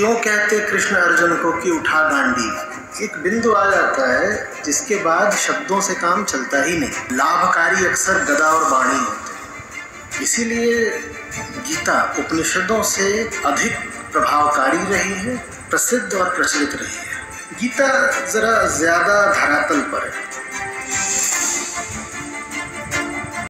क्यों कहते कृष्ण अर्जुन को कि उठा गांडी एक बिंदु आ जाता है, जिसके बाद शब्दों से काम चलता ही नहीं। लाभकारी अक्सर गदा और बाणी होते हैं। इसीलिए गीता उपनिषदों से अधिक प्रभावकारी रही है, प्रसिद्ध और प्रचलित रही है। गीता जरा ज़्यादा धरातल पर है।